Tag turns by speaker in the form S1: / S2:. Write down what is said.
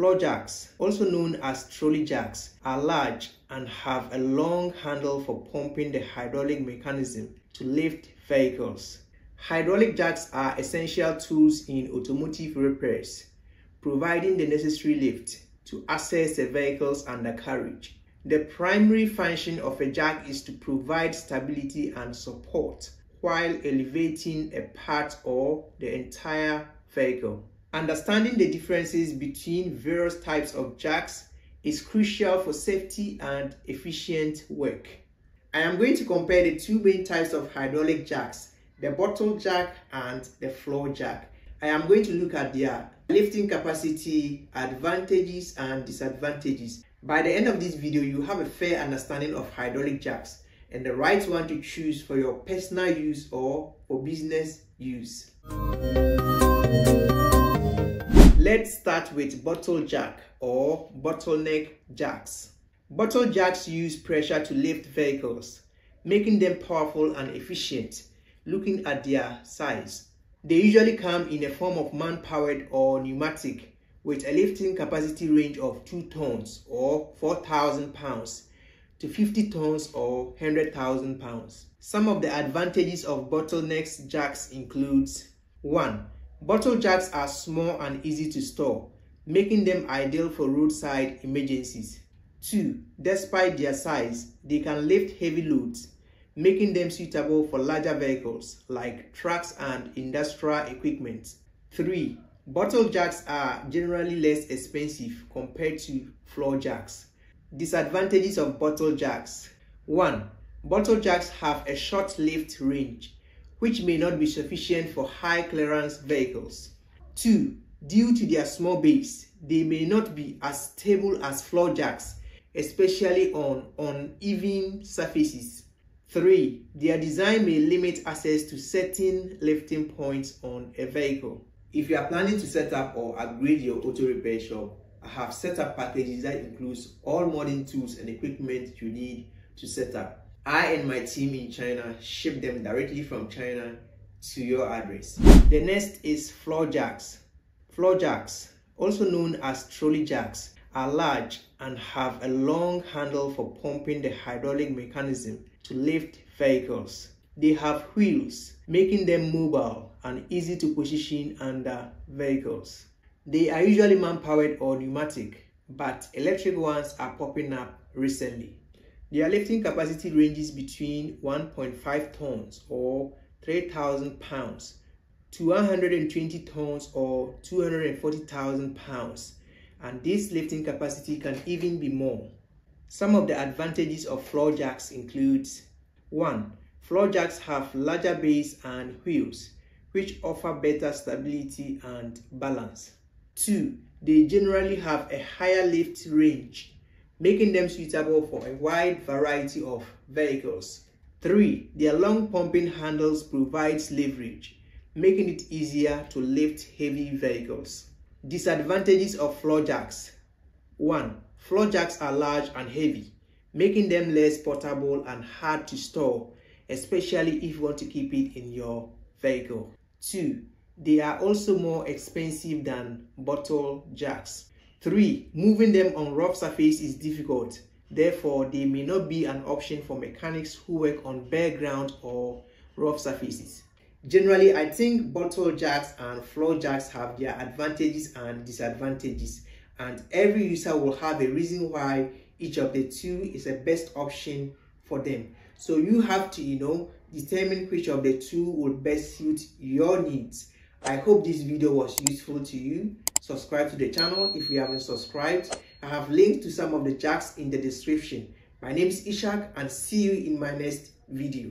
S1: Floor jacks, also known as trolley jacks, are large and have a long handle for pumping the hydraulic mechanism to lift vehicles. Hydraulic jacks are essential tools in automotive repairs, providing the necessary lift to access the vehicle's undercarriage. The primary function of a jack is to provide stability and support while elevating a part or the entire vehicle. Understanding the differences between various types of jacks is crucial for safety and efficient work. I am going to compare the two main types of hydraulic jacks, the bottle jack and the floor jack. I am going to look at their lifting capacity, advantages and disadvantages. By the end of this video, you have a fair understanding of hydraulic jacks and the right one to choose for your personal use or for business use. Let's start with bottle jack or bottleneck jacks. Bottle jacks use pressure to lift vehicles, making them powerful and efficient looking at their size. They usually come in a form of man-powered or pneumatic with a lifting capacity range of 2 tons or 4,000 pounds to 50 tons or 100,000 pounds. Some of the advantages of bottlenecks jacks includes 1. Bottle jacks are small and easy to store, making them ideal for roadside emergencies. 2. Despite their size, they can lift heavy loads, making them suitable for larger vehicles like trucks and industrial equipment. 3. Bottle jacks are generally less expensive compared to floor jacks. Disadvantages of bottle jacks 1. Bottle jacks have a short lift range which may not be sufficient for high clearance vehicles. 2. Due to their small base, they may not be as stable as floor jacks, especially on uneven surfaces. 3. Their design may limit access to certain lifting points on a vehicle. If you are planning to set up or upgrade your auto repair shop, I have set up packages that includes all modern tools and equipment you need to set up. I and my team in China ship them directly from China to your address. The next is floor jacks. Floor jacks, also known as trolley jacks, are large and have a long handle for pumping the hydraulic mechanism to lift vehicles. They have wheels, making them mobile and easy to position under vehicles. They are usually man-powered or pneumatic, but electric ones are popping up recently. Their lifting capacity ranges between 1.5 tons or 3,000 pounds to 120 tons or 240,000 pounds and this lifting capacity can even be more. Some of the advantages of floor jacks include 1. Floor jacks have larger base and wheels which offer better stability and balance. 2. They generally have a higher lift range making them suitable for a wide variety of vehicles. 3. Their long pumping handles provides leverage, making it easier to lift heavy vehicles. Disadvantages of floor jacks 1. Floor jacks are large and heavy, making them less portable and hard to store, especially if you want to keep it in your vehicle. 2. They are also more expensive than bottle jacks. 3. Moving them on rough surface is difficult. Therefore, they may not be an option for mechanics who work on bare ground or rough surfaces. Generally, I think bottle jacks and floor jacks have their advantages and disadvantages and every user will have a reason why each of the two is the best option for them. So you have to, you know, determine which of the two will best suit your needs. I hope this video was useful to you subscribe to the channel if you haven't subscribed. I have links to some of the jacks in the description. My name is Ishak and see you in my next video.